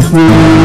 Thank you.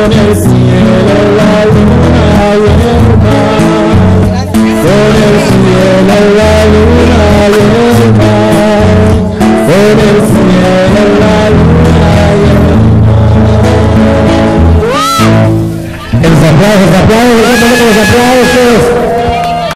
con el cielo, la luna y el mar. Con el cielo, la luna y el mar. Con el cielo, la luna y el mar. El aplausos, aplausos, los aplausos.